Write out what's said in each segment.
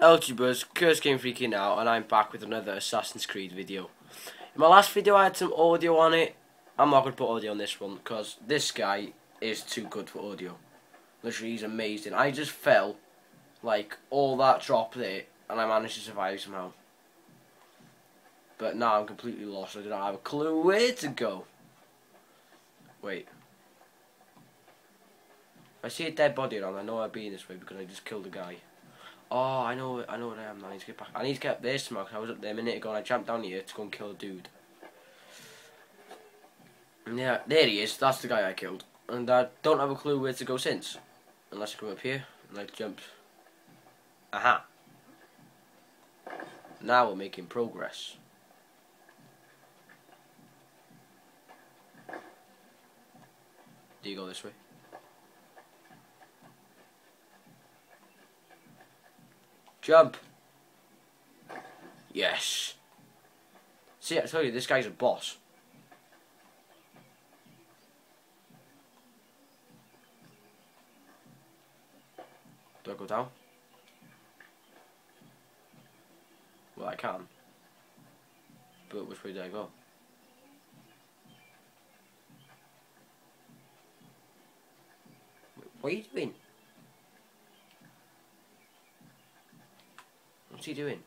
YouTubers, CursedGamingFreak Out, and I'm back with another Assassin's Creed video. In my last video I had some audio on it. I'm not going to put audio on this one, because this guy is too good for audio. Literally, he's amazing. I just fell, like, all that drop there, and I managed to survive somehow. But now I'm completely lost. I do not have a clue where to go. Wait. If I see a dead body around, I know I'd be in this way because I just killed a guy. Oh, I know, I know what I am now. I need to get back. I need to get up there tomorrow I was up there a minute ago and I jumped down here to go and kill a dude. Yeah, there he is. That's the guy I killed. And I don't have a clue where to go since. Unless I come up here and I jump. Aha. Now we're making progress. Do you go this way? Jump. Yes. See, I told you, this guy's a boss. Do I go down? Well, I can. But which way do I go? What are you doing? What's he doing?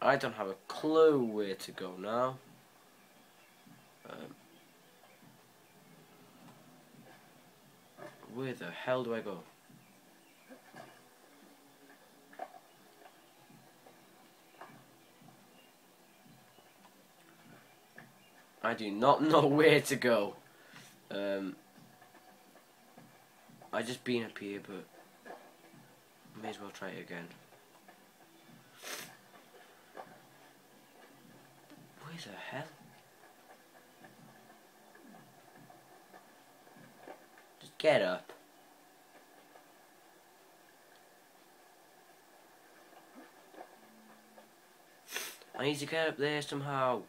I don't have a clue where to go now. Um, where the hell do I go? I do not know where to go. Um, I just been up here, but may as well try it again. Where the hell? Just get up. I need to get up there somehow.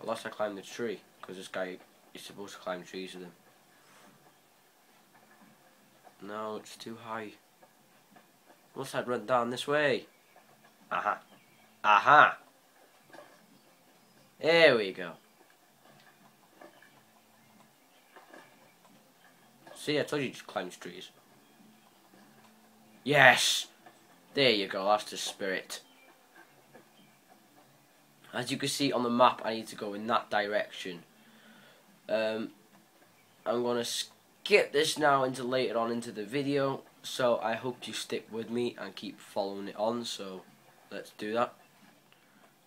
Unless I climb the tree, because this guy is supposed to climb trees with him. No, it's too high. Must I'd run down this way. Aha. Aha. There we go. See, I told you to climb trees. Yes! There you go, that's the spirit. As you can see on the map, I need to go in that direction. Um, I'm going to skip this now into later on into the video. So I hope you stick with me and keep following it on. So let's do that.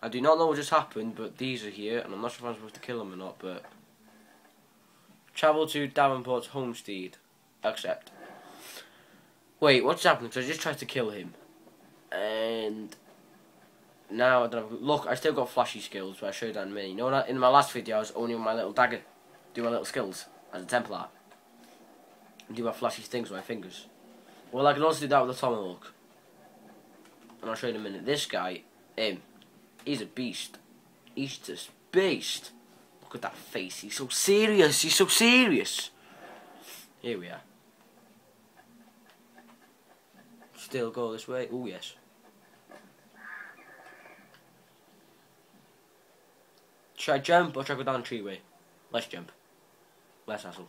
I do not know what just happened but these are here and I'm not sure if I'm supposed to kill them or not but travel to Davenport's homestead. Accept. Wait what's happened? Because I just tried to kill him. And now I don't have, look I still got flashy skills but I showed that in minute you know in my last video I was only with my little dagger do my little skills as a Templar and do my flashy things with my fingers. Well, I can also do that with a tomahawk. And I'll show you in a minute. This guy, him, he's a beast. He's just beast. Look at that face. He's so serious. He's so serious. Here we are. Still go this way. Oh, yes. Should I jump or should I go down the tree way? Let's jump. Let's hassle.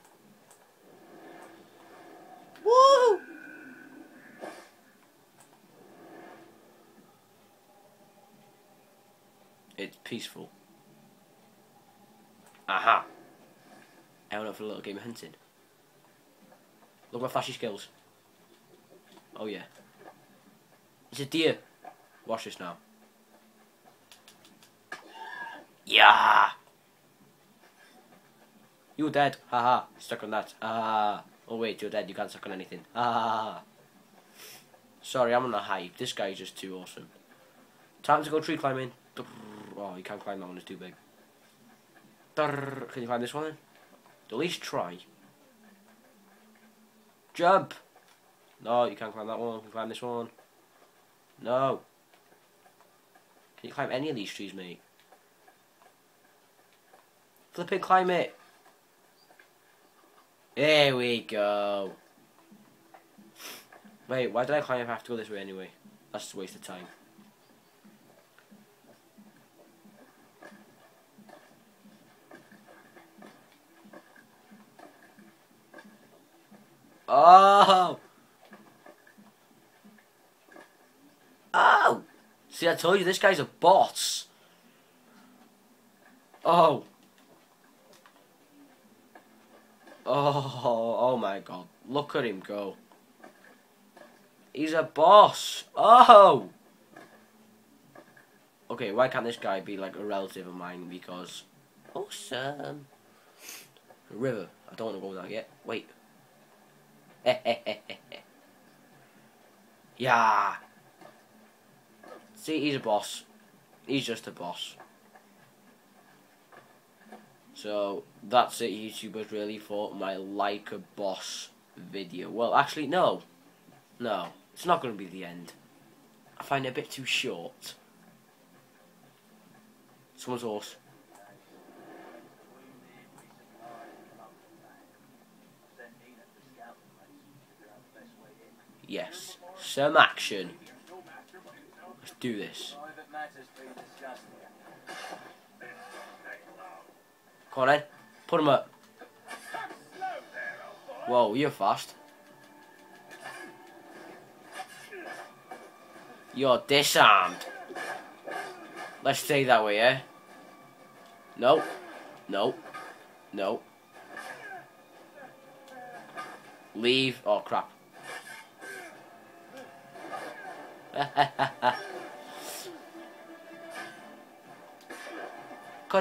It's peaceful. Aha! I went up for a little game of hunting. Look at my flashy skills. Oh yeah. It's a deer. Watch this now. Yeah! You're dead. Haha. Stuck on that. Ah. Oh wait, you're dead. You can't suck on anything. Ah. Sorry, I'm on a hype. This guy's just too awesome. Time to go tree climbing. Oh, you can't climb that one, it's too big. Can you climb this one? At least try. Jump! No, you can't climb that one. Can you climb this one? No. Can you climb any of these trees, mate? Flipping climb it! There we go. Wait, why did I climb? I have to go this way anyway. That's a waste of time. Oh! Oh! See, I told you, this guy's a boss. Oh. Oh, oh my god. Look at him go. He's a boss. Oh! Okay, why can't this guy be like a relative of mine? Because... Awesome. River. I don't want to go there yet. Wait. yeah. See, he's a boss. He's just a boss. So, that's it, YouTubers, really, for my like a boss video. Well, actually, no. No. It's not going to be the end. I find it a bit too short. Someone's horse. Yes. Some action. Let's do this. Come on. Put him up. Whoa, you're fast. You're disarmed. Let's stay that way, eh? No. No. No. Leave. Oh, crap. Because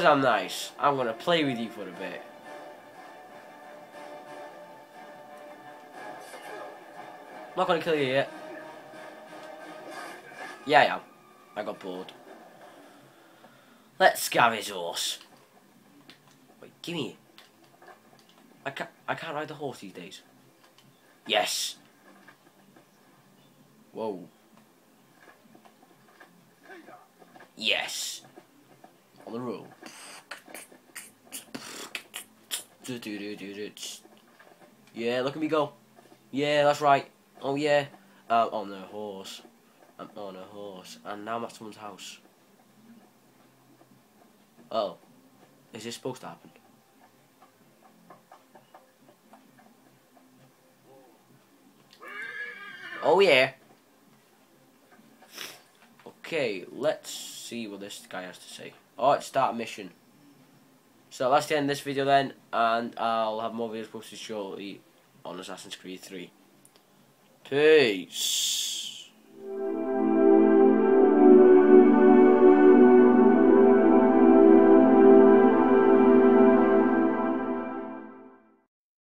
I'm nice, I'm going to play with you for a bit. Not going to kill you yet. Yeah, I am. I got bored. Let's scab his horse. Wait, give me. I can't. I can't ride the horse these days. Yes. Whoa. Yes. On the road. Yeah, look at me go. Yeah, that's right. Oh yeah. I'm on the horse. I'm on a horse. And now I'm at someone's house. Oh. Is this supposed to happen? Oh yeah. Okay, let's see what this guy has to say. Alright, start mission. So that's the end of this video then, and I'll have more videos posted shortly on Assassin's Creed 3. Peace.